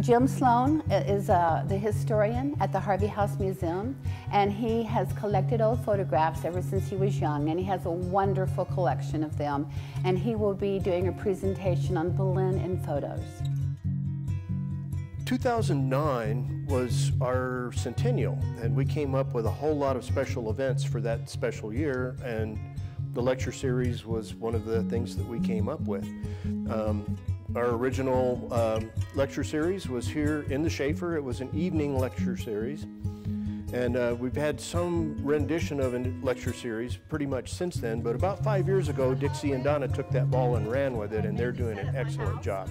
Jim Sloan is uh, the historian at the Harvey House Museum, and he has collected old photographs ever since he was young, and he has a wonderful collection of them. And he will be doing a presentation on Belen in photos. 2009 was our centennial, and we came up with a whole lot of special events for that special year, and the lecture series was one of the things that we came up with. Um, our original um, lecture series was here in the Shaffer. It was an evening lecture series. And uh, we've had some rendition of a lecture series pretty much since then, but about five years ago, Dixie and Donna took that ball and ran with it, and they're doing an excellent job.